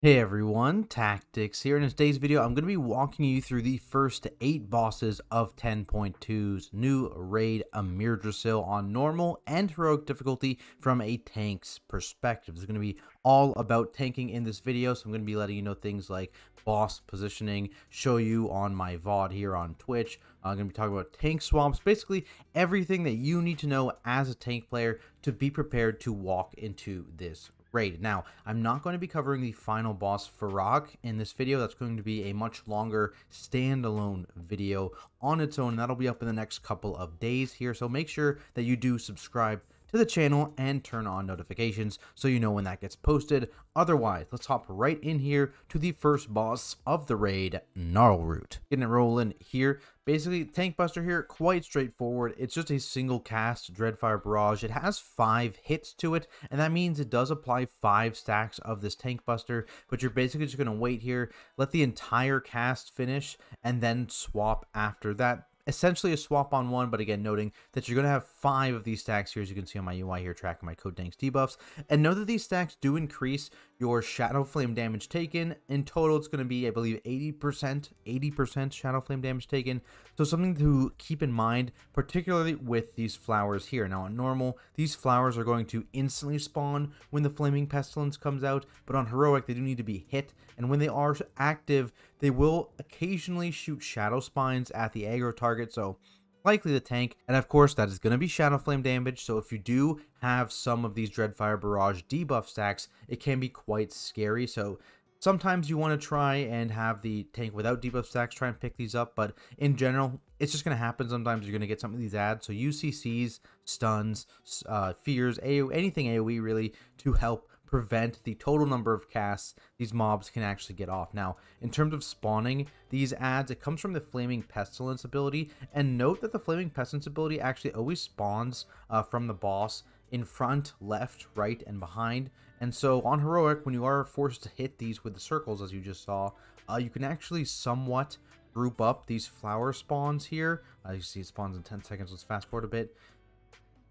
Hey everyone, Tactyks here. In today's video, I'm going to be walking you through the first 8 bosses of 10.2's new raid Amirdrassil on normal and heroic difficulty from a tank's perspective. It's going to be all about tanking in this video, so I'm going to be letting you know things like boss positioning, show you on my VOD here on Twitch. I'm going to be talking about tank swaps, basically everything that you need to know as a tank player to be prepared to walk into this raid. Now, I'm not going to be covering the final boss Fyrakk in this video. That's going to be a much longer standalone video on its own. That'll be up in the next couple of days here. So make sure that you do subscribe to the channel and turn on notifications so you know when that gets posted. Otherwise, let's hop right in here to the first boss of the raid, Gnarlroot. Getting it rolling here. Basically, Tank Buster here, quite straightforward. It's just a single cast Dreadfire Barrage. It has five hits to it, and that means it does apply five stacks of this Tank Buster, but you're basically just going to wait here, let the entire cast finish, and then swap after that essentially a swap on one, but again, noting that you're going to have five of these stacks here, as you can see on my UI here, tracking my Code Tanks debuffs. And know that these stacks do increase your Shadow Flame damage taken. In total, it's going to be, I believe, 80%, 80% Shadow Flame damage taken. So something to keep in mind, particularly with these flowers here. Now, on normal, these flowers are going to instantly spawn when the Flaming Pestilence comes out, but on Heroic, they do need to be hit. And when they are active, they will occasionally shoot Shadow Spines at the aggro target, so likely the tank. And of course, that is going to be Shadow Flame damage, so if you do have some of these Dreadfire Barrage debuff stacks, it can be quite scary. So sometimes you want to try and have the tank without debuff stacks, try and pick these up, but in general, it's just going to happen. Sometimes you're going to get some of these ads. So UCCs, stuns, uh, fears, AO, anything AoE really to help prevent the total number of casts these mobs can actually get off. Now, in terms of spawning these ads, it comes from the Flaming Pestilence ability, and note that the Flaming Pestilence ability actually always spawns uh, from the boss in front, left, right, and behind. And so on Heroic, when you are forced to hit these with the circles, as you just saw, uh, you can actually somewhat group up these flower spawns here. Uh, you see it spawns in 10 seconds. Let's fast forward a bit.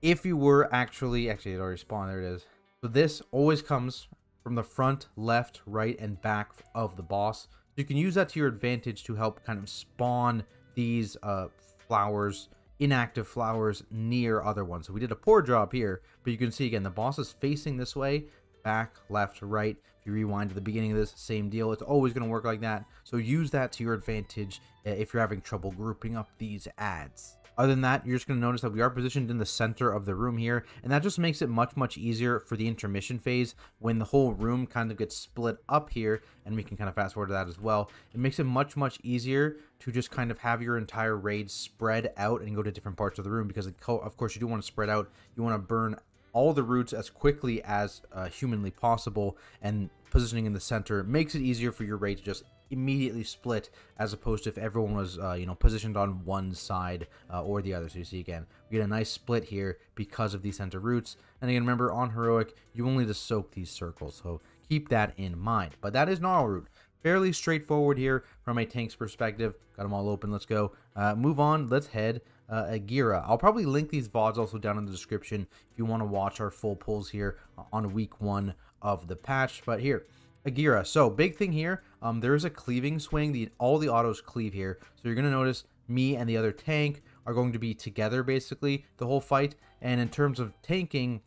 If you were actually, actually it already spawned, there it is. So this always comes from the front, left, right, and back of the boss. So You can use that to your advantage to help kind of spawn these uh, flowers, inactive flowers, near other ones. So we did a poor job here, but you can see again, the boss is facing this way, back, left, right. If you rewind to the beginning of this, same deal. It's always going to work like that. So use that to your advantage uh, if you're having trouble grouping up these ads. Other than that, you're just going to notice that we are positioned in the center of the room here, and that just makes it much, much easier for the intermission phase when the whole room kind of gets split up here, and we can kind of fast forward to that as well. It makes it much, much easier to just kind of have your entire raid spread out and go to different parts of the room, because of course you do want to spread out. You want to burn all the roots as quickly as uh, humanly possible, and positioning in the center makes it easier for your raid to just immediately split as opposed to if everyone was uh, you know positioned on one side uh, or the other. So you see again we get a nice split here because of these center roots. And again remember on heroic you only just soak these circles. So keep that in mind. But that is Gnarlroot. Fairly straightforward here from a tank's perspective. Got them all open. Let's go. Uh, move on. Let's head uh, Igira. I'll probably link these VODs also down in the description if you want to watch our full pulls here on week one of the patch. But here, Igira. So big thing here, um, there is a cleaving swing. The all the autos cleave here. So you're gonna notice me and the other tank are going to be together basically the whole fight. And in terms of tanking,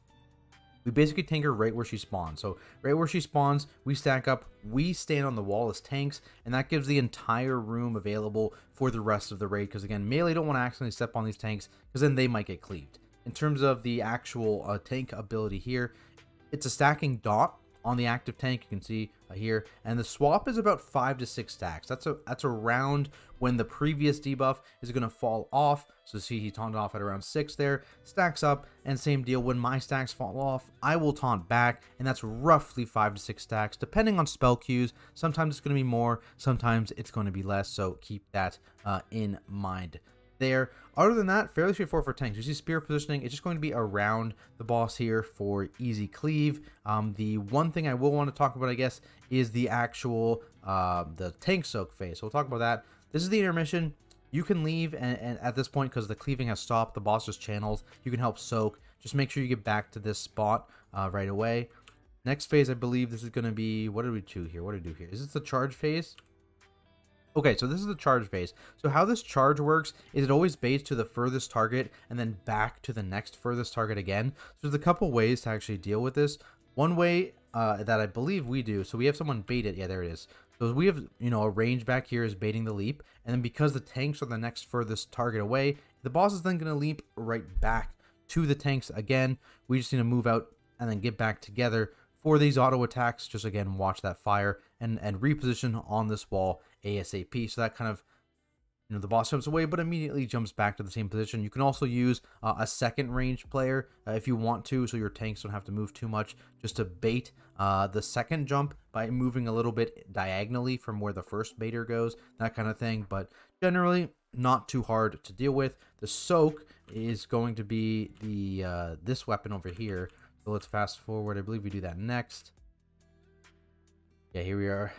we basically tank her right where she spawns. So right where she spawns, we stack up, we stand on the wall as tanks, and that gives the entire room available for the rest of the raid. Because again, melee don't want to accidentally step on these tanks, because then they might get cleaved. In terms of the actual uh, tank ability here, it's a stacking dot on the active tank you can see uh, here. And the swap is about five to six stacks. That's a that's around when the previous debuff is going to fall off. So see he taunted off at around six there stacks up and same deal when my stacks fall off i will taunt back and that's roughly five to six stacks depending on spell cues. sometimes it's going to be more sometimes it's going to be less so keep that uh, in mind there. Other than that, fairly straightforward for tanks. You see spear positioning, it's just going to be around the boss here for easy cleave. Um, the one thing I will want to talk about, I guess, is the actual uh, the tank soak phase. So we'll talk about that. This is the intermission. You can leave, and, and at this point, because the cleaving has stopped, the boss just channels, you can help soak. Just make sure you get back to this spot uh, right away. Next phase, I believe this is going to be, what did we do here? What did we do here? Is this the charge phase? Okay, so this is the charge phase. So how this charge works is it always baits to the furthest target and then back to the next furthest target again. So there's a couple ways to actually deal with this. One way uh, that I believe we do, so we have someone bait it. Yeah, there it is. So we have, you know, a range back here is baiting the leap. And then because the tanks are the next furthest target away, the boss is then going to leap right back to the tanks again. We just need to move out and then get back together for these auto attacks. Just again, watch that fire and, and reposition on this wall ASAP. So that kind of, you know, the boss jumps away, but immediately jumps back to the same position. You can also use uh, a second range player uh, if you want to, so your tanks don't have to move too much, just to bait uh, the second jump by moving a little bit diagonally from where the first baiter goes, that kind of thing. But generally, not too hard to deal with. The soak is going to be the uh, this weapon over here. So let's fast forward. I believe we do that next. Yeah, here we are.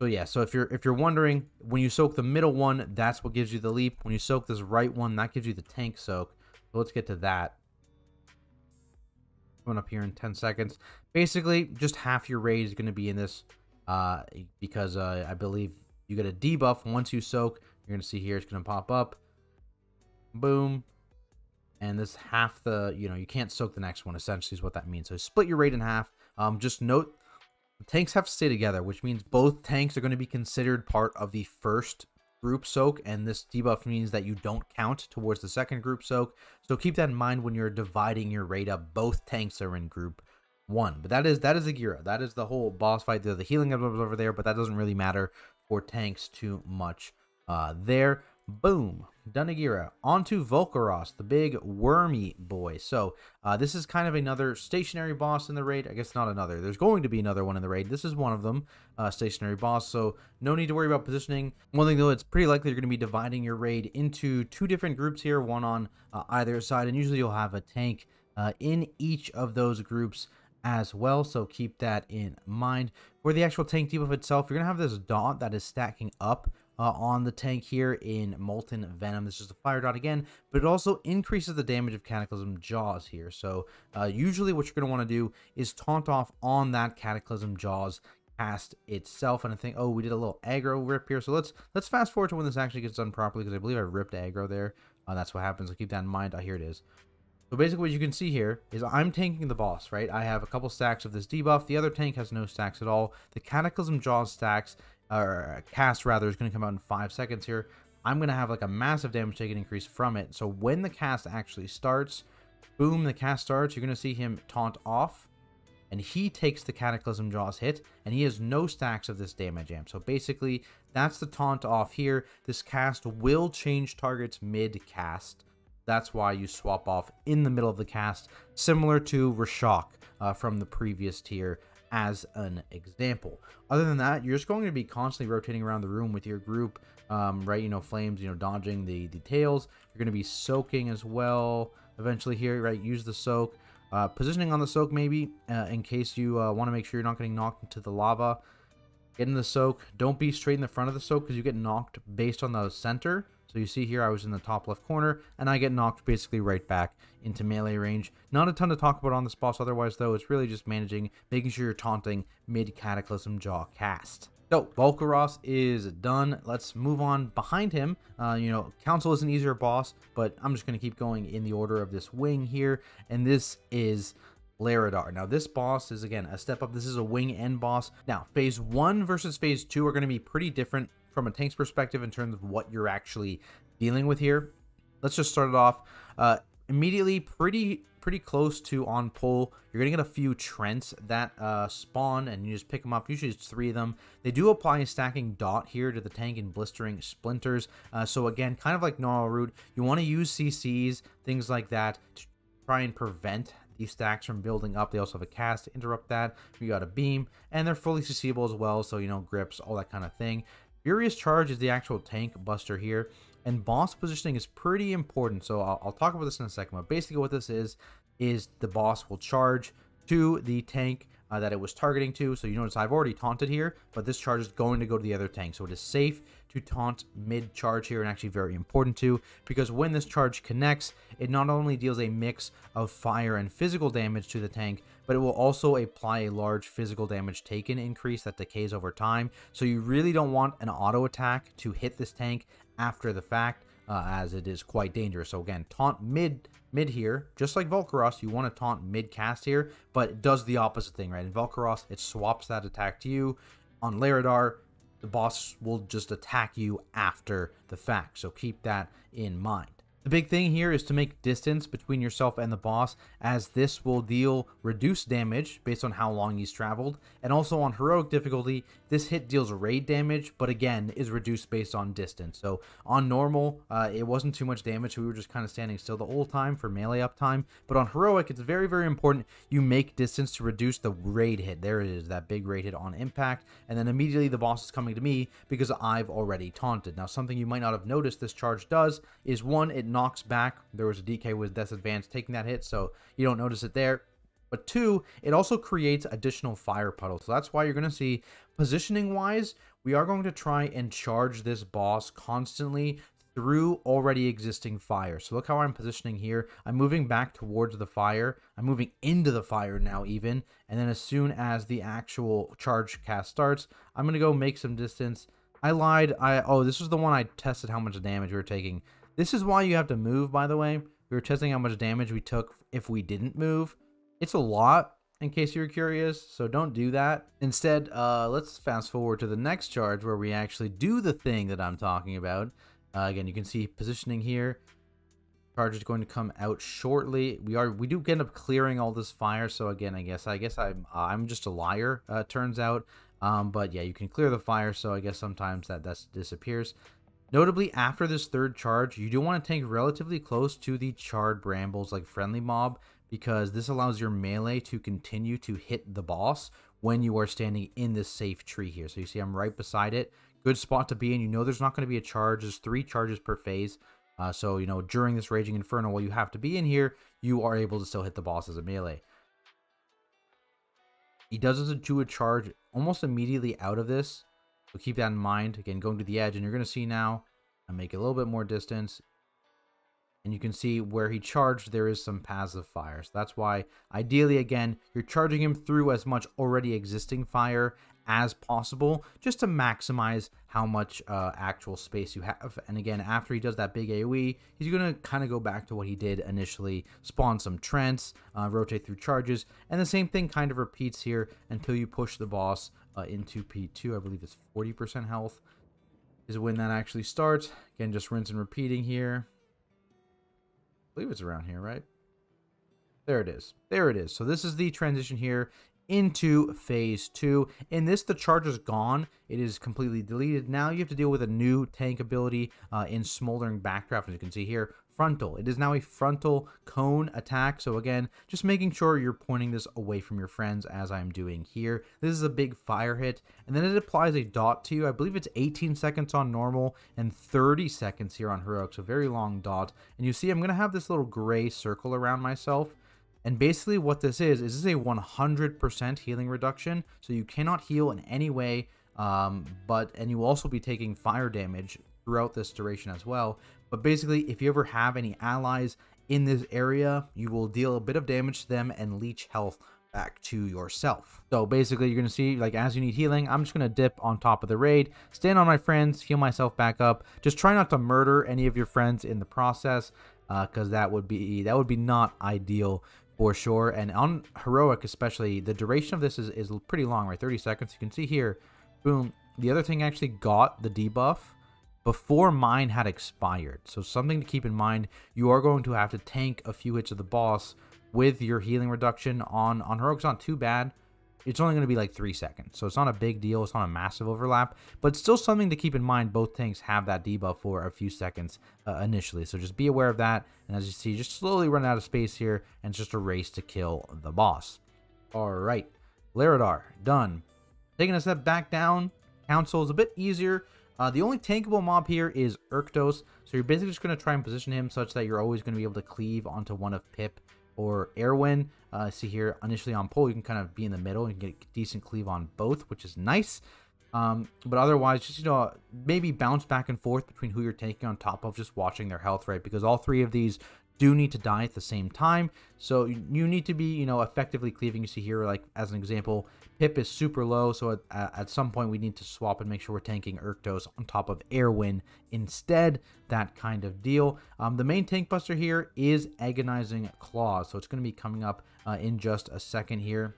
So yeah, so if you're if you're wondering, when you soak the middle one, that's what gives you the leap. When you soak this right one, that gives you the tank soak. So let's get to that. Coming up here in 10 seconds. Basically, just half your raid is going to be in this uh, because uh, I believe you get a debuff once you soak. You're going to see here it's going to pop up. Boom. And this half the, you know, you can't soak the next one, essentially is what that means. So split your raid in half. Um, just note tanks have to stay together, which means both tanks are going to be considered part of the first group soak, and this debuff means that you don't count towards the second group soak. So keep that in mind when you're dividing your raid up. Both tanks are in group one, but that is that is Igira. That is the whole boss fight. There's the healing up over there, but that doesn't really matter for tanks too much. Uh, there, boom, Dunagira. Onto Volcoross, the big wormy boy. So uh, this is kind of another stationary boss in the raid. I guess not another. There's going to be another one in the raid. This is one of them, uh, stationary boss. So no need to worry about positioning. One thing though, it's pretty likely you're going to be dividing your raid into two different groups here, one on uh, either side. And usually you'll have a tank uh, in each of those groups as well. So keep that in mind. For the actual tank debuff itself, you're going to have this dot that is stacking up uh, on the tank here in Molten Venom. This is a fire dot again, but it also increases the damage of Cataclysm Jaws here. So uh, usually what you're going to want to do is taunt off on that Cataclysm Jaws cast itself. And I think, oh, we did a little aggro rip here. So let's let's fast forward to when this actually gets done properly because I believe I ripped aggro there. Uh, that's what happens. So keep that in mind. Oh, here it is. So basically what you can see here is I'm tanking the boss, right? I have a couple stacks of this debuff. The other tank has no stacks at all. The Cataclysm Jaws stacks or cast rather, is going to come out in five seconds here. I'm going to have like a massive damage taken increase from it. So when the cast actually starts, boom, the cast starts, you're going to see him taunt off. And he takes the Cataclysm Jaws hit, and he has no stacks of this damage amp. So basically, that's the taunt off here. This cast will change targets mid-cast. That's why you swap off in the middle of the cast, similar to Rashok uh, from the previous tier as an example. Other than that, you're just going to be constantly rotating around the room with your group, um, right? You know, flames, you know, dodging the, the tails. You're going to be soaking as well eventually here, right? Use the soak. Uh, positioning on the soak maybe uh, in case you uh, want to make sure you're not getting knocked into the lava. Get in the soak. Don't be straight in the front of the soak because you get knocked based on the center. So you see here I was in the top left corner and I get knocked basically right back into melee range. Not a ton to talk about on this boss otherwise though, it's really just managing, making sure you're taunting mid-Cataclysm Jaw cast. So, Volcoross is done. Let's move on behind him. Uh, you know, Council is an easier boss, but I'm just going to keep going in the order of this wing here. And this is Larodar. Now, this boss is, again, a step up. This is a wing end boss. Now, phase one versus phase two are going to be pretty different from a tank's perspective in terms of what you're actually dealing with here. Let's just start it off. Uh, immediately, pretty pretty close to on pull. You're gonna get a few Treants that uh, spawn, and you just pick them up. Usually, it's three of them. They do apply a stacking dot here to the tank and blistering splinters. Uh, so again, kind of like Gnarlroot, you want to use CCs, things like that, to try and prevent these stacks from building up. They also have a cast to interrupt that. You got a beam, and they're fully CCable as well, so you know grips, all that kind of thing. Furious Charge is the actual tank buster here, and boss positioning is pretty important. So I'll, I'll, talk about this in a second. But basically, what this is is the boss will charge to the tank uh, that it was targeting to. So you notice I've already taunted here, but this charge is going to go to the other tank. So it is safe to taunt mid-charge here, and actually very important too, because when this charge connects, it not only deals a mix of fire and physical damage to the tank, but it will also apply a large physical damage taken increase that decays over time. So you really don't want an auto attack to hit this tank after the fact, uh, as it is quite dangerous. So again, taunt mid mid here, just like Volcoross, you want to taunt mid cast here, but it does the opposite thing, right? In Volcoross, it swaps that attack to you. On Larodar, the boss will just attack you after the fact. So keep that in mind. The big thing here is to make distance between yourself and the boss, as this will deal reduced damage based on how long he's traveled, and also on heroic difficulty, this hit deals raid damage, but again, is reduced based on distance. So on normal, uh, it wasn't too much damage, we were just kind of standing still the whole time for melee uptime, but on heroic, it's very, very important you make distance to reduce the raid hit. There it is, that big raid hit on impact, and then immediately the boss is coming to me because I've already taunted. Now, something you might not have noticed this charge does is one, it knocks back. There was a DK with Death Advance taking that hit, so you don't notice it there. But two, it also creates additional fire puddles. So that's why you're going to see positioning wise, we are going to try and charge this boss constantly through already existing fire. So look how I'm positioning here. I'm moving back towards the fire. I'm moving into the fire now even. And then as soon as the actual charge cast starts, I'm going to go make some distance. I lied. I Oh, this was the one I tested how much damage we were taking. This is why you have to move, by the way. We were testing how much damage we took if we didn't move. It's a lot, in case you were curious, so don't do that. Instead, uh, let's fast forward to the next charge where we actually do the thing that I'm talking about. Uh, again, you can see positioning here. Charge is going to come out shortly. We are we do end up clearing all this fire. So again, I guess I guess I'm I'm just a liar. Uh, turns out, um, but yeah, you can clear the fire. So I guess sometimes that that disappears. Notably, after this third charge, you do want to tank relatively close to the charred brambles like friendly mob because this allows your melee to continue to hit the boss when you are standing in this safe tree here. So you see I'm right beside it. Good spot to be in. You know there's not going to be a charge. There's three charges per phase. Uh, so, you know, during this Raging Inferno, while you have to be in here, you are able to still hit the boss as a melee. He does do a charge almost immediately out of this. So keep that in mind. Again, going to the edge, and you're going to see now, I make a little bit more distance. And you can see where he charged, there is some passive fire. So that's why, ideally, again, you're charging him through as much already existing fire as possible, just to maximize how much uh, actual space you have. And again, after he does that big AoE, he's going to kind of go back to what he did initially, spawn some Treants, uh, rotate through charges, and the same thing kind of repeats here until you push the boss uh, into P2. I believe it's 40% health is when that actually starts. Again, just rinse and repeating here. I believe it's around here, right? There it is. There it is. So this is the transition here into phase two. In this, the charge is gone. It is completely deleted. Now you have to deal with a new tank ability uh, in Smoldering Backdraft, as you can see here frontal. It is now a frontal cone attack. So again, just making sure you're pointing this away from your friends as I'm doing here. This is a big fire hit. And then it applies a dot to you. I believe it's 18 seconds on normal and 30 seconds here on heroic. So very long dot. And you see I'm going to have this little gray circle around myself. And basically what this is, is this is a 100% healing reduction. So you cannot heal in any way. Um, but, and you will also be taking fire damage throughout this duration as well. But basically, if you ever have any allies in this area, you will deal a bit of damage to them and leech health back to yourself. So basically, you're going to see, like, as you need healing, I'm just going to dip on top of the raid, stand on my friends, heal myself back up. Just try not to murder any of your friends in the process, because uh, that would be that would be not ideal for sure. And on heroic, especially, the duration of this is is pretty long, right? 30 seconds. You can see here, boom. The other thing actually got the debuff before mine had expired. So something to keep in mind, you are going to have to tank a few hits of the boss with your healing reduction on, on Heroic's not too bad. It's only going to be like 3 seconds, so it's not a big deal, it's not a massive overlap, but still something to keep in mind, both tanks have that debuff for a few seconds uh, initially, so just be aware of that, and as you see, just slowly run out of space here, and it's just a race to kill the boss. Alright, Larodar, done. Taking a step back down, Council is a bit easier, uh, the only tankable mob here is Urctos, so you're basically just going to try and position him such that you're always going to be able to cleave onto one of Pip or Aerwynn. Uh, see here, initially on pole, you can kind of be in the middle and get decent cleave on both, which is nice. Um, but otherwise, just, you know, maybe bounce back and forth between who you're taking on top of just watching their health, right? Because all three of these do need to die at the same time. So you need to be, you know, effectively cleaving. You see here, like as an example, Pip is super low. So at, at some point we need to swap and make sure we're tanking Urctos on top of Aerwynn instead. That kind of deal. Um, the main tank buster here is Agonizing Claws. So it's going to be coming up uh, in just a second here.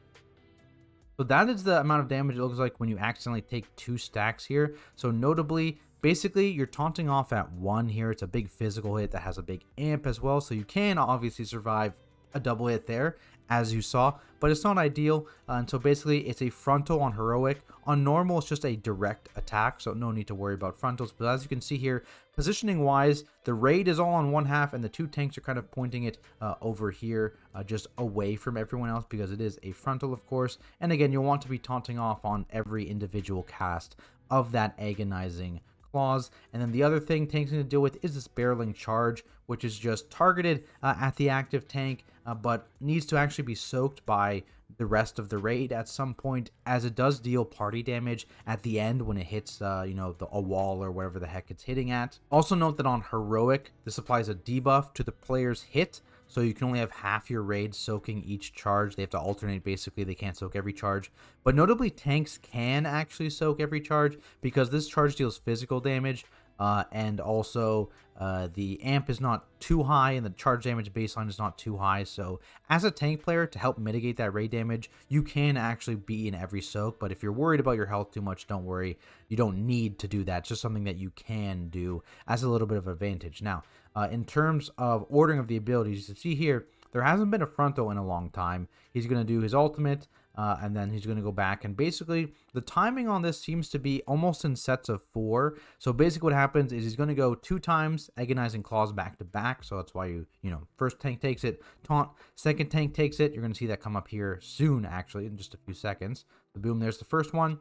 So that is the amount of damage it looks like when you accidentally take two stacks here. So notably, basically you're taunting off at one here. It's a big physical hit that has a big amp as well. So you can obviously survive a double hit there as you saw, but it's not ideal. Uh, and so basically it's a frontal on heroic. On normal, it's just a direct attack, so no need to worry about frontals. But as you can see here, positioning wise, the raid is all on one half and the two tanks are kind of pointing it uh, over here, uh, just away from everyone else because it is a frontal, of course. And again, you'll want to be taunting off on every individual cast of that agonizing claws. And then the other thing tanks need to deal with is this barreling charge, which is just targeted uh, at the active tank, uh, but needs to actually be soaked by the rest of the raid at some point, as it does deal party damage at the end when it hits, uh, you know, the, a wall or whatever the heck it's hitting at. Also note that on heroic, this applies a debuff to the player's hit, so you can only have half your raid soaking each charge. They have to alternate basically. They can't soak every charge. But notably, tanks can actually soak every charge because this charge deals physical damage. Uh, and also uh, the amp is not too high and the charge damage baseline is not too high. So as a tank player, to help mitigate that raid damage, you can actually be in every soak. But if you're worried about your health too much, don't worry. You don't need to do that. It's just something that you can do as a little bit of advantage. Now, uh, in terms of ordering of the abilities, you see here, there hasn't been a frontal in a long time. He's going to do his ultimate, uh, and then he's going to go back. And basically, the timing on this seems to be almost in sets of four. So basically, what happens is he's going to go two times agonizing claws back to back. So that's why you, you know, first tank takes it, taunt, second tank takes it. You're going to see that come up here soon, actually, in just a few seconds. So boom, there's the first one.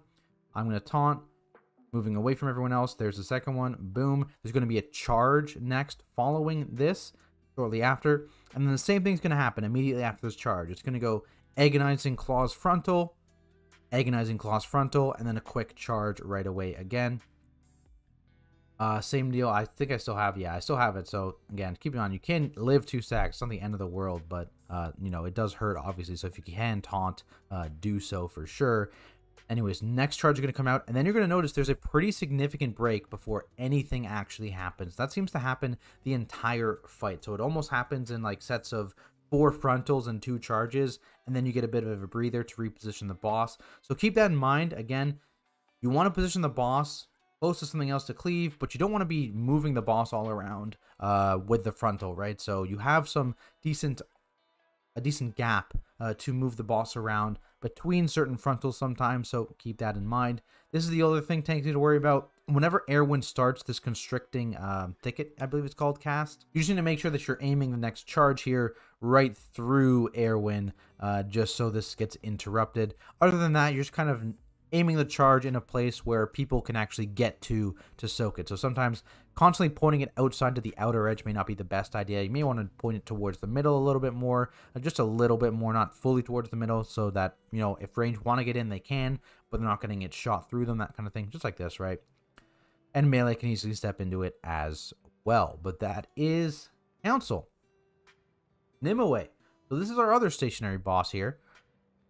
I'm going to taunt, moving away from everyone else. There's the second one. Boom. There's going to be a charge next following this shortly after. And then the same thing's going to happen immediately after this charge. It's going to go agonizing claws frontal, agonizing claws frontal, and then a quick charge right away again. Uh, same deal. I think I still have, yeah, I still have it. So again, keep it on. You can live two sacks. It's not the end of the world, but uh, you know, it does hurt obviously. So if you can taunt, uh, do so for sure. Anyways, next charge is going to come out, and then you're going to notice there's a pretty significant break before anything actually happens. That seems to happen the entire fight. So it almost happens in like sets of four frontals and two charges, and then you get a bit of a breather to reposition the boss. So keep that in mind. Again, you want to position the boss close to something else to cleave, but you don't want to be moving the boss all around uh, with the frontal, right? So you have some decent, a decent gap uh, to move the boss around between certain frontals sometimes, so keep that in mind. This is the other thing tanks need to worry about. Whenever Aerwynn starts this constricting um, thicket, I believe it's called cast, you just need to make sure that you're aiming the next charge here right through Aerwynn, uh, just so this gets interrupted. Other than that, you're just kind of aiming the charge in a place where people can actually get to to soak it. So sometimes constantly pointing it outside to the outer edge may not be the best idea. You may want to point it towards the middle a little bit more, uh, just a little bit more, not fully towards the middle, so that, you know, if range want to get in, they can, but they're not going to get shot through them, that kind of thing, just like this, right? And melee can easily step into it as well. But that is Council. Nymue. So this is our other stationary boss here.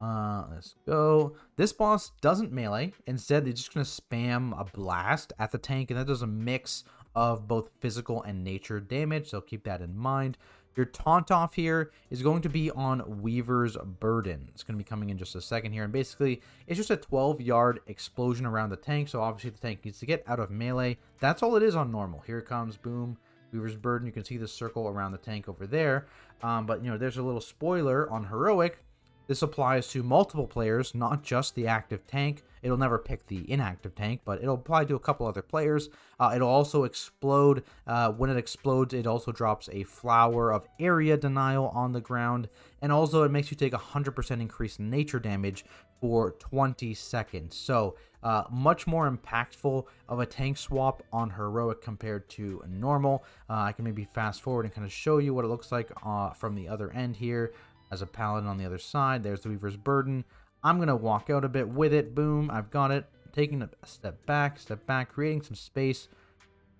Uh, let's go. This boss doesn't melee. Instead, they're just going to spam a blast at the tank, and that does a mix of both physical and nature damage, so keep that in mind. Your taunt off here is going to be on Weaver's Burden. It's going to be coming in just a second here, and basically, it's just a 12-yard explosion around the tank, so obviously the tank needs to get out of melee. That's all it is on normal. Here it comes, boom. Weaver's Burden, you can see the circle around the tank over there, um, but, you know, there's a little spoiler on Heroic this applies to multiple players, not just the active tank. It'll never pick the inactive tank, but it'll apply to a couple other players. Uh, it'll also explode. Uh, when it explodes, it also drops a flower of area denial on the ground. And also, it makes you take 100% increase in nature damage for 20 seconds. So, uh, much more impactful of a tank swap on heroic compared to normal. Uh, I can maybe fast forward and kind of show you what it looks like uh, from the other end here as a paladin on the other side. There's the Weaver's Burden. I'm going to walk out a bit with it. Boom, I've got it. Taking a step back, step back, creating some space.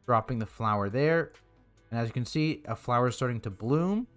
Dropping the flower there. And as you can see, a flower is starting to bloom.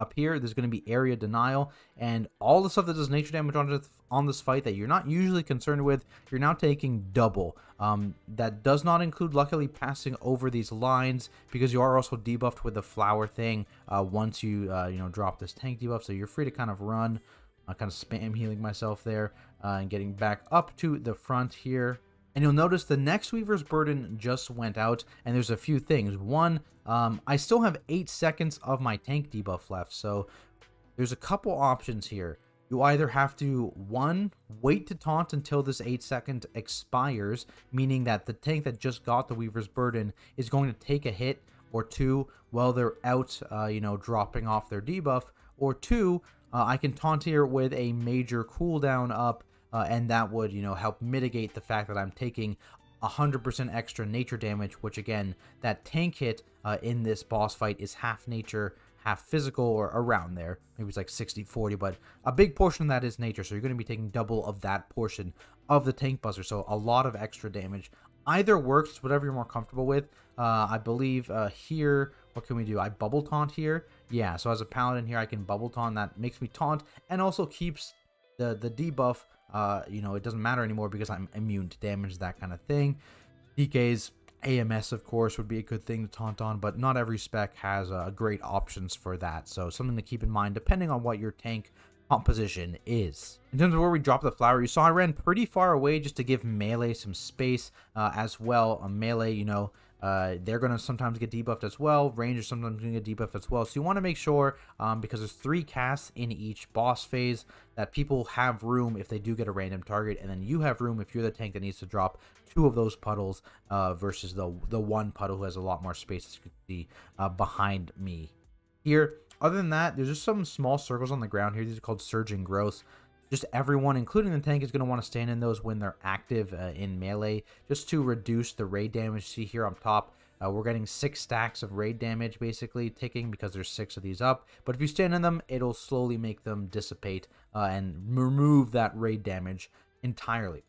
Up here, there's going to be area denial, and all the stuff that does nature damage on, on this fight that you're not usually concerned with, you're now taking double. Um, that does not include, luckily, passing over these lines, because you are also debuffed with the flower thing uh, once you, uh, you know, drop this tank debuff, so you're free to kind of run, uh, kind of spam healing myself there, uh, and getting back up to the front here. And you'll notice the next Weaver's Burden just went out, and there's a few things. One, um, I still have 8 seconds of my tank debuff left, so there's a couple options here. You either have to, one, wait to taunt until this 8 second expires, meaning that the tank that just got the Weaver's Burden is going to take a hit, or two, while they're out, uh, you know, dropping off their debuff, or two, uh, I can taunt here with a major cooldown up uh, and that would, you know, help mitigate the fact that I'm taking 100% extra nature damage, which again, that tank hit uh, in this boss fight is half nature, half physical, or around there. Maybe it's like 60 40, but a big portion of that is nature, so you're going to be taking double of that portion of the tank buster, so a lot of extra damage. Either works, whatever you're more comfortable with. Uh, I believe uh, here, what can we do? I bubble taunt here. Yeah, so as a paladin here, I can bubble taunt. That makes me taunt and also keeps the, the debuff uh, you know, it doesn't matter anymore because I'm immune to damage, that kind of thing. DK's AMS, of course, would be a good thing to taunt on, but not every spec has uh, great options for that. So something to keep in mind depending on what your tank composition is. In terms of where we drop the flower, you saw I ran pretty far away just to give melee some space uh, as well. A melee, you know, uh, they're going to sometimes get debuffed as well. Rangers sometimes going to get debuffed as well. So you want to make sure, um, because there's three casts in each boss phase, that people have room if they do get a random target, and then you have room if you're the tank that needs to drop two of those puddles uh, versus the the one puddle who has a lot more space, as you can see uh, behind me. Here, other than that, there's just some small circles on the ground here. These are called surging growths just everyone, including the tank, is going to want to stand in those when they're active uh, in melee, just to reduce the raid damage. See here on top, uh, we're getting six stacks of raid damage basically ticking because there's six of these up. But if you stand in them, it'll slowly make them dissipate uh, and remove that raid damage entirely.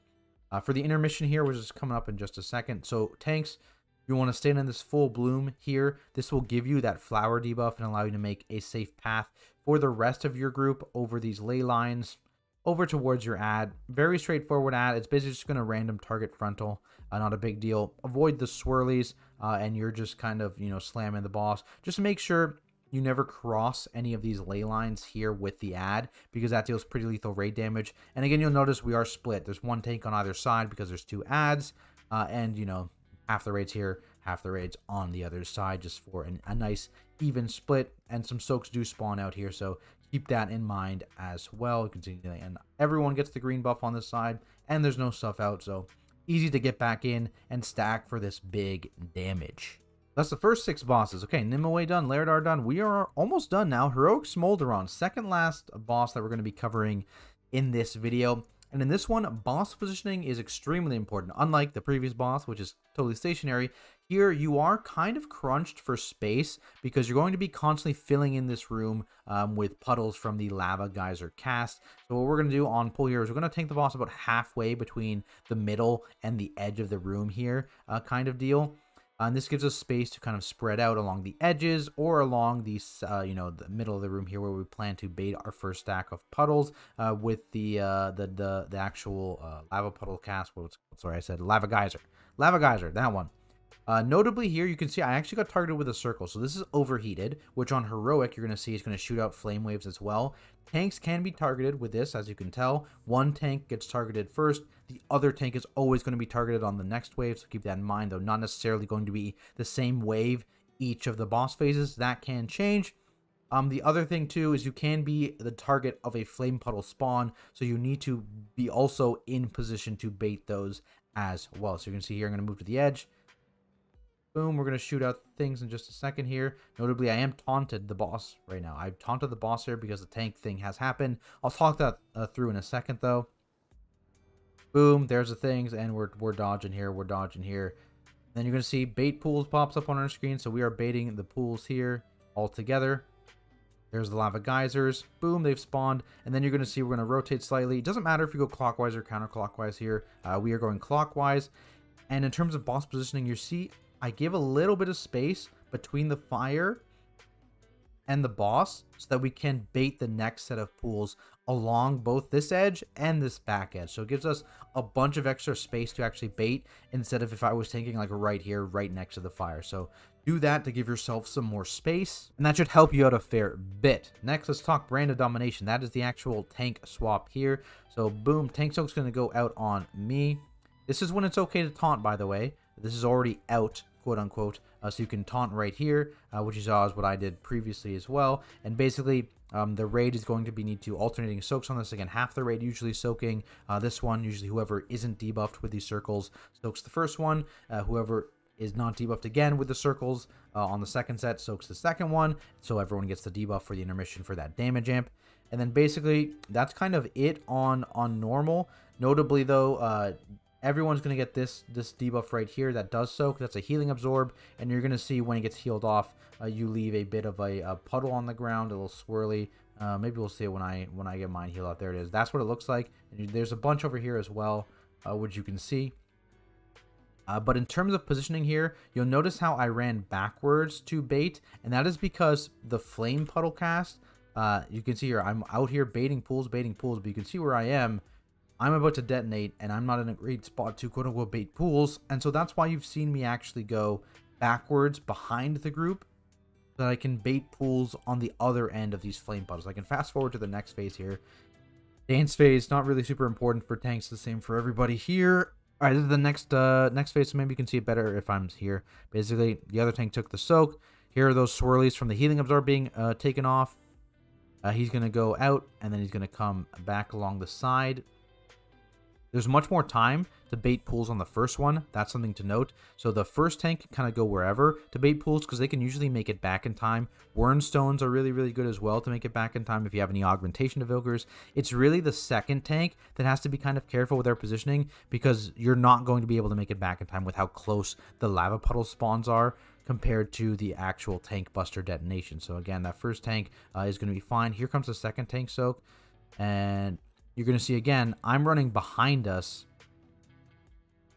Uh, for the intermission here, which is coming up in just a second. So tanks, you want to stand in this full bloom here. This will give you that flower debuff and allow you to make a safe path for the rest of your group over these ley lines over towards your ad. Very straightforward ad. It's basically just going to random target frontal. Uh, not a big deal. Avoid the swirlies, uh, and you're just kind of, you know, slamming the boss. Just make sure you never cross any of these ley lines here with the ad because that deals pretty lethal raid damage. And again, you'll notice we are split. There's one tank on either side because there's two ads, uh, and, you know, half the raids here, half the raids on the other side just for an, a nice even split. And some soaks do spawn out here, so keep that in mind as well. Continue, and everyone gets the green buff on this side, and there's no stuff out, so easy to get back in and stack for this big damage. That's the first six bosses. Okay, Nymue done, Larodar done. We are almost done now. Heroic Smolderon, second last boss that we're going to be covering in this video. And in this one, boss positioning is extremely important. Unlike the previous boss, which is totally stationary, here, you are kind of crunched for space because you're going to be constantly filling in this room um, with puddles from the lava geyser cast. So what we're going to do on pull here is we're going to take the boss about halfway between the middle and the edge of the room here uh, kind of deal. And this gives us space to kind of spread out along the edges or along the, uh, you know, the middle of the room here where we plan to bait our first stack of puddles uh, with the, uh, the, the, the actual uh, lava puddle cast. What sorry, I said lava geyser. Lava geyser, that one. Uh, notably here, you can see I actually got targeted with a circle. So this is overheated, which on Heroic, you're going to see is going to shoot out flame waves as well. Tanks can be targeted with this, as you can tell. One tank gets targeted first. The other tank is always going to be targeted on the next wave, so keep that in mind, though not necessarily going to be the same wave each of the boss phases. That can change. Um, the other thing too is you can be the target of a flame puddle spawn, so you need to be also in position to bait those as well. So you can see here, I'm going to move to the edge. Boom, we're going to shoot out things in just a second here. Notably, I am taunted the boss right now. I've taunted the boss here because the tank thing has happened. I'll talk that uh, through in a second, though. Boom, there's the things, and we're, we're dodging here, we're dodging here. Then you're going to see bait pools pops up on our screen, so we are baiting the pools here all together. There's the lava geysers. Boom, they've spawned. And then you're going to see we're going to rotate slightly. It doesn't matter if you go clockwise or counterclockwise here. Uh, we are going clockwise. And in terms of boss positioning, you see I give a little bit of space, between the fire and the boss so that we can bait the next set of pools along both this edge and this back edge. So it gives us a bunch of extra space to actually bait instead of if I was taking like right here, right next to the fire. So do that to give yourself some more space, and that should help you out a fair bit. Next, let's talk Brand of Damnation. That is the actual tank swap here. So boom, Tank Soak's going to go out on me. This is when it's okay to taunt, by the way. This is already out, quote unquote. Uh, so you can taunt right here, uh, which you saw is what I did previously as well. And basically, um, the raid is going to be need to alternating soaks on this. Again, half the raid usually soaking. Uh, this one, usually whoever isn't debuffed with these circles soaks the first one. Uh, whoever is not debuffed again with the circles uh, on the second set soaks the second one. So everyone gets the debuff for the intermission for that damage amp. And then basically, that's kind of it on, on normal. Notably, though, uh, everyone's going to get this this debuff right here that does soak. That's a healing absorb, and you're going to see when it gets healed off, uh, you leave a bit of a, a, puddle on the ground, a little swirly. Uh, maybe we'll see it when I when I get mine healed out. There it is. That's what it looks like. And there's a bunch over here as well, uh, which you can see. Uh, but in terms of positioning here, you'll notice how I ran backwards to bait, and that is because the flame puddle cast, uh, you can see here, I'm out here baiting pools, baiting pools, but you can see where I am, I'm about to detonate and I'm not in a great spot to quote unquote bait pools. And so that's why you've seen me actually go backwards behind the group so that I can bait pools on the other end of these flame puddles. I can fast forward to the next phase here. Dance phase, not really super important for tanks, the same for everybody here. All right, this is the next uh, next phase, so maybe you can see it better if I'm here. Basically, the other tank took the soak. Here are those swirlies from the healing absorb being uh, taken off. Uh, he's going to go out, and then he's going to come back along the side. There's much more time to bait pools on the first one. That's something to note. So the first tank can kind of go wherever to bait pools because they can usually make it back in time. Wernstones are really, really good as well to make it back in time if you have any augmentation evokers. It's really the second tank that has to be kind of careful with their positioning because you're not going to be able to make it back in time with how close the lava puddle spawns are compared to the actual tank buster detonation. So again, that first tank uh, is going to be fine. Here comes the second tank soak. And you're going to see again, I'm running behind us.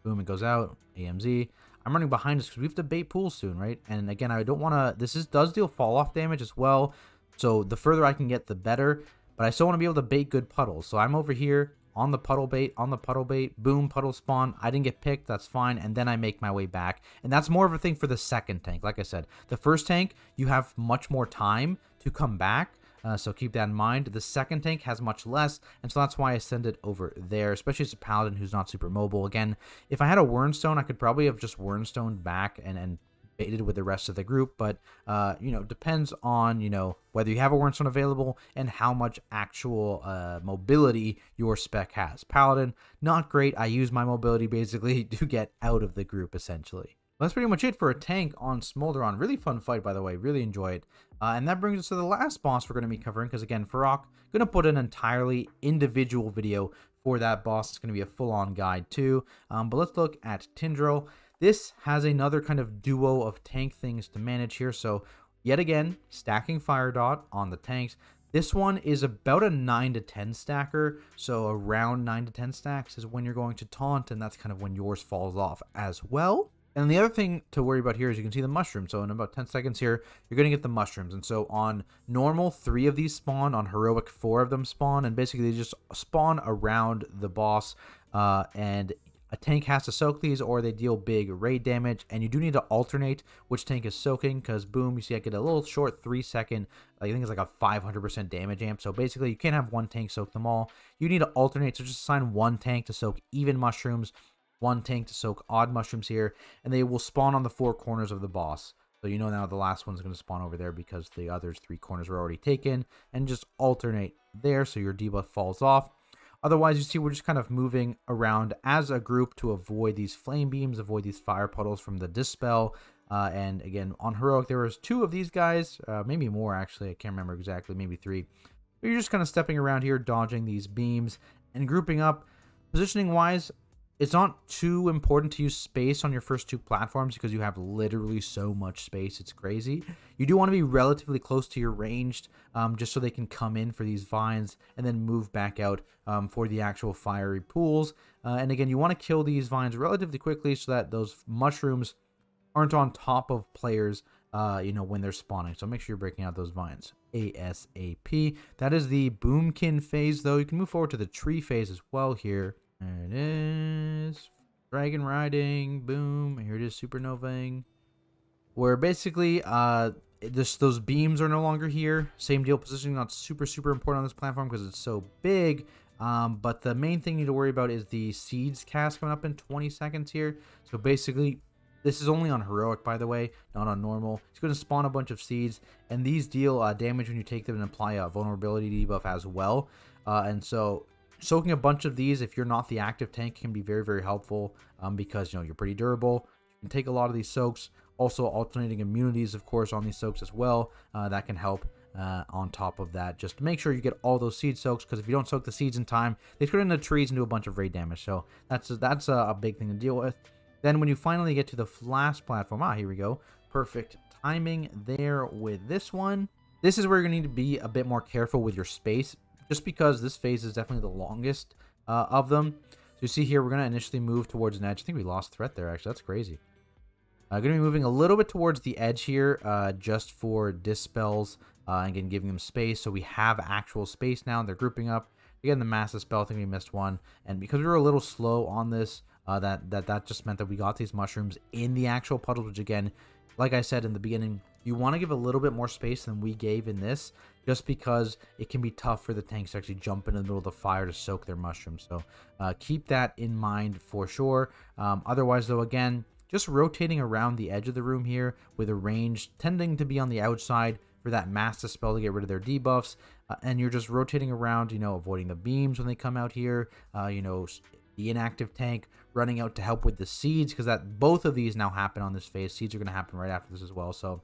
Boom, it goes out. AMZ. I'm running behind us because we have to bait pool soon, right? And again, I don't want to... This is does deal fall-off damage as well. So the further I can get, the better. But I still want to be able to bait good puddles. So I'm over here on the puddle bait, on the puddle bait, boom, puddle spawn. I didn't get picked, that's fine. And then I make my way back. And that's more of a thing for the second tank. Like I said, the first tank, you have much more time to come back. Uh, so keep that in mind. The second tank has much less, and so that's why I send it over there, especially as a paladin who's not super mobile. Again, if I had a Wernstone, I could probably have just Wernstone back and, and baited with the rest of the group, but, uh, you know, depends on, you know, whether you have a Wernstone available and how much actual uh, mobility your spec has. Paladin, not great. I use my mobility basically to get out of the group, essentially that's pretty much it for a tank on Smolderon. Really fun fight, by the way. Really enjoyed. Uh, and that brings us to the last boss we're going to be covering, because again, Fyrakk, going to put an entirely individual video for that boss. It's going to be a full-on guide too. Um, but let's look at Tindral. This has another kind of duo of tank things to manage here. So yet again, stacking Fire Dot on the tanks. This one is about a 9 to 10 stacker, so around 9 to 10 stacks is when you're going to taunt, and that's kind of when yours falls off as well. And the other thing to worry about here is you can see the mushroom. So in about 10 seconds here, you're going to get the mushrooms. And so on normal, three of these spawn. On heroic, four of them spawn. And basically they just spawn around the boss. Uh, and a tank has to soak these or they deal big raid damage. And you do need to alternate which tank is soaking because boom, you see I get a little short three second, I think it's like a 500% damage amp. So basically you can't have one tank soak them all. You need to alternate. So just assign one tank to soak even mushrooms one tank to soak odd mushrooms here, and they will spawn on the four corners of the boss. So you know now the last one's going to spawn over there because the other's three corners were already taken, and just alternate there so your debuff falls off. Otherwise, you see we're just kind of moving around as a group to avoid these flame beams, avoid these fire puddles from the Dispel. Uh, and again, on Heroic, there was two of these guys, uh, maybe more actually, I can't remember exactly, maybe three. But you're just kind of stepping around here, dodging these beams and grouping up. Positioning wise, it's not too important to use space on your first two platforms because you have literally so much space. It's crazy. You do want to be relatively close to your ranged um, just so they can come in for these vines and then move back out um, for the actual fiery pools. Uh, and again, you want to kill these vines relatively quickly so that those mushrooms aren't on top of players uh, you know, when they're spawning. So make sure you're breaking out those vines. ASAP. That is the Boomkin phase, though. You can move forward to the tree phase as well here. There it is. Dragon riding. Boom. Here it is, supernovaing. Where basically, uh, this those beams are no longer here. Same deal, positioning not super, super important on this platform because it's so big. Um, but the main thing you need to worry about is the seeds cast coming up in 20 seconds here. So basically, this is only on heroic, by the way, not on normal. It's going to spawn a bunch of seeds, and these deal uh, damage when you take them and apply a vulnerability debuff as well. Uh, and so soaking a bunch of these, if you're not the active tank, can be very, very helpful um, because, you know, you're pretty durable. You can take a lot of these soaks. Also, alternating immunities, of course, on these soaks as well. Uh, that can help uh, on top of that. Just make sure you get all those seed soaks because if you don't soak the seeds in time, they turn into trees and do a bunch of raid damage. So that's that's a, a big thing to deal with. Then when you finally get to the flash platform, ah, here we go. Perfect timing there with this one. This is where you're going to need to be a bit more careful with your space, just because this phase is definitely the longest uh, of them. So you see here, we're going to initially move towards an edge. I think we lost threat there, actually. That's crazy. I'm uh, going to be moving a little bit towards the edge here, uh, just for dispels, uh, again, giving them space. So we have actual space now. They're grouping up. Again, the mass dispel, I think we missed one. And because we were a little slow on this, uh, that that that just meant that we got these mushrooms in the actual puddles, which again, like I said in the beginning, you want to give a little bit more space than we gave in this, just because it can be tough for the tanks to actually jump into the middle of the fire to soak their mushrooms. So uh, keep that in mind for sure. Um, otherwise, though, again, just rotating around the edge of the room here with a range tending to be on the outside for that mass dispel to get rid of their debuffs. Uh, and you're just rotating around, you know, avoiding the beams when they come out here, uh, you know, the inactive tank running out to help with the seeds because that both of these now happen on this phase. Seeds are going to happen right after this as well. So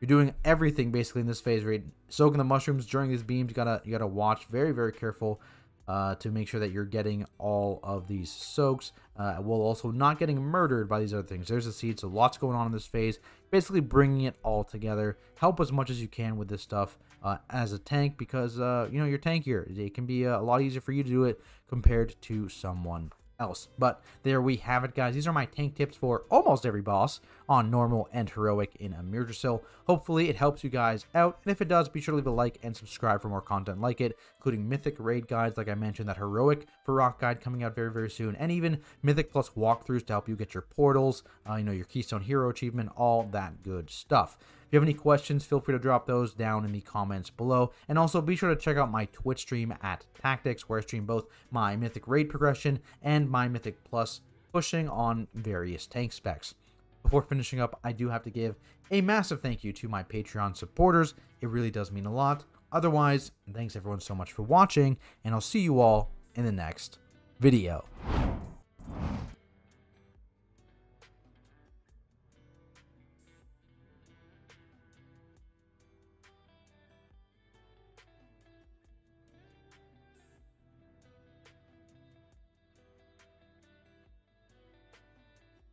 you're doing everything basically in this phase, right? Soaking the mushrooms during these beams. You gotta you gotta watch very very careful uh, to make sure that you're getting all of these soaks. Uh, while also not getting murdered by these other things. There's a seed, so lots going on in this phase. Basically bringing it all together. Help as much as you can with this stuff uh, as a tank because, uh, you know, you're tankier. It can be uh, a lot easier for you to do it compared to someone else. But there we have it, guys. These are my tank tips for almost every boss on normal and heroic in Amirdrassil. Hopefully it helps you guys out, and if it does, be sure to leave a like and subscribe for more content like it, including Mythic raid guides, like I mentioned, that heroic Fyrakk guide coming out very, very soon, and even Mythic Plus walkthroughs to help you get your portals, uh, you know, your Keystone Hero achievement, all that good stuff. If you have any questions, feel free to drop those down in the comments below. And also be sure to check out my Twitch stream at Tactyks, where I stream both my Mythic Raid progression and my Mythic Plus pushing on various tank specs. Before finishing up, I do have to give a massive thank you to my Patreon supporters. It really does mean a lot. Otherwise, thanks everyone so much for watching, and I'll see you all in the next video.